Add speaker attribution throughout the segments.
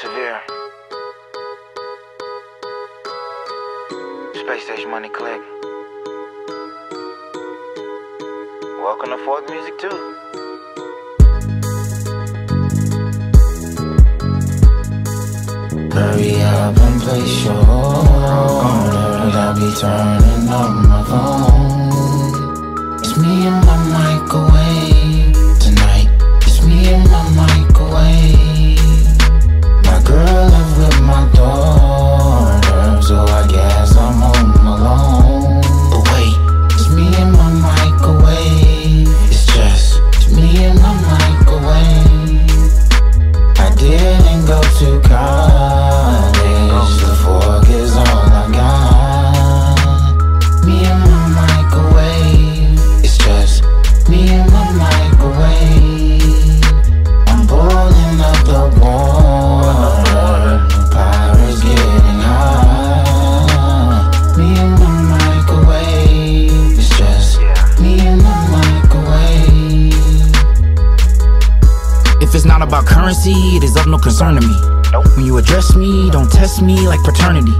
Speaker 1: Savear. Space Station Money Click. Welcome to Fork Music 2.
Speaker 2: Hurry up and place your order. I'll be turning up my phone. It's me and my It's
Speaker 3: not about currency, it is of no concern to me. When you address me, don't test me like paternity.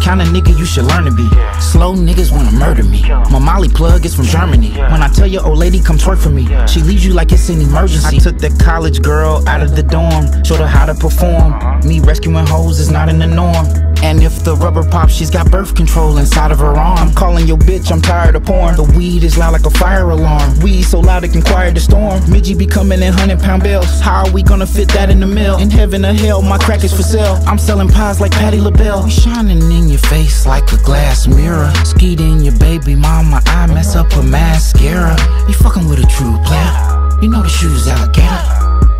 Speaker 3: Kinda nigga you should learn to be. Slow niggas wanna murder me. My Molly plug is from Germany. When I tell your old lady come twerk for me, she leaves you like it's an emergency. I took that college girl out of the dorm, showed her how to perform. Me rescuing hoes is not in the norm. And if the rubber pops, she's got birth control inside of her arm. I'm calling your bitch, I'm tired of porn. The weed is loud like a fire alarm. Weed so loud it can quiet the storm. Midgie be coming in hundred pound bills. How are we gonna fit that in the mill? In heaven or hell, my crack is for sale. I'm selling pies like Patti LaBelle. We shining in your face like a glass mirror. Skeet in your baby mama, I mess up her mascara. You fucking with a true player. You know the shoes alligator.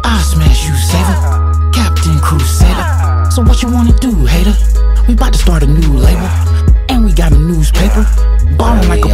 Speaker 3: I smash you, Savear. Captain Crusader. So what you wanna do, hater? We about to start a new label. And we got a newspaper. Ballin' like a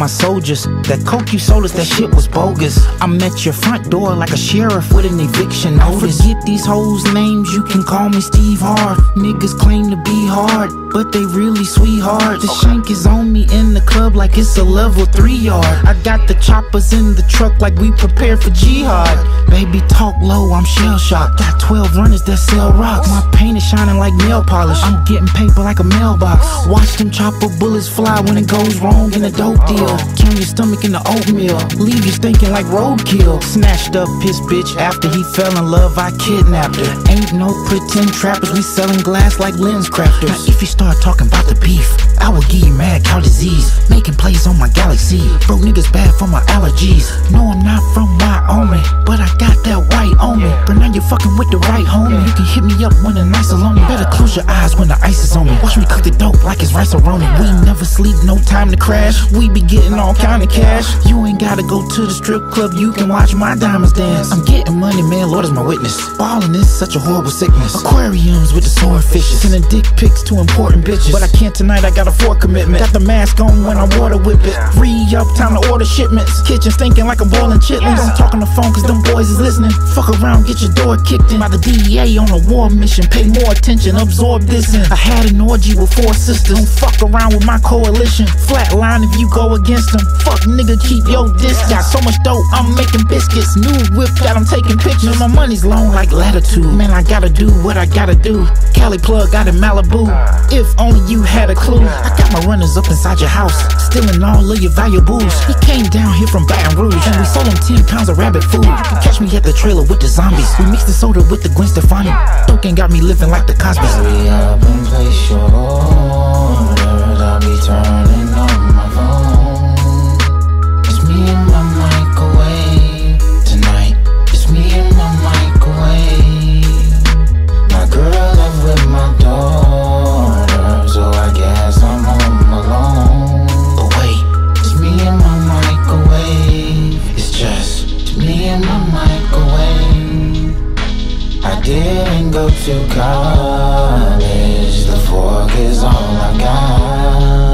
Speaker 2: my
Speaker 3: soldiers. That coke you sold us, that shit was bogus. I'm at your front door like a sheriff with an eviction notice. Forget these hoes' names, you can call me Steve Hard. Niggas claim to be hard, but they really sweethearts. The shank is on me in the club like it's a level 3 yard. I got the choppers in the truck like we prepared for jihad. Baby, talk low, I'm shell shocked. Got 12 runners that sell rocks. My paint is shining like nail polish. I'm getting paper like a mailbox. Watch them chopper bullets fly when it goes wrong in a dope deal. Turn your stomach in the oatmeal. Leave you stinking like roadkill. Snatched up his bitch after he fell in love. I kidnapped her. Ain't no pretend trappers. We selling glass like LensCrafters. Now, if you start talking about the beef, I will give you mad cow disease. Making plays on my galaxy. Broke niggas bad for my allergies. No, I'm not from Wyoming, but I got that white on me. But now you're fucking with the right homie. You can hit me up when the nights alone. Better close your eyes when the ice is on me. Watch me cook the dope like it's rice roni. We never sleep, no time to crash. We be getting all kind of cash. You ain't gotta go to the strip club, you can watch my diamonds dance. I'm getting money, man, Lord is my witness. Ballin' is such a horrible sickness. Aquariums with the swordfishes. Sending dick pics to important bitches. But I can't tonight, I got a four commitment. Got the mask on when I water whip it. Re up, time to order shipments. Kitchen stinking like a boiling chitlins. Don't talk on the phone cause them boys is listening. Fuck around, get your door kicked in by the DEA on a war mission. Pay more attention, absorb this in. I had an orgy with four sisters. Don't fuck around with my coalition. Flatline if you go against them. Fuck nigga, keep your distance. Got so much dope, I'm making biscuits. New whip that I'm taking pictures. My money's long like latitude. Man, I gotta do what I gotta do. Cali plug out in Malibu. If only you had a clue. I got my runners up inside your house, stealing all of your valuables. He came down here from Baton Rouge, and we sold him 10 pounds of rabbit food. You can catch me at the trailer with the zombies. We mixed the soda with the Gwen Stefani. Doken got me living like the Cosby's.
Speaker 2: Hurry up and place your in the microwave. I didn't go to college, the fork is all I got.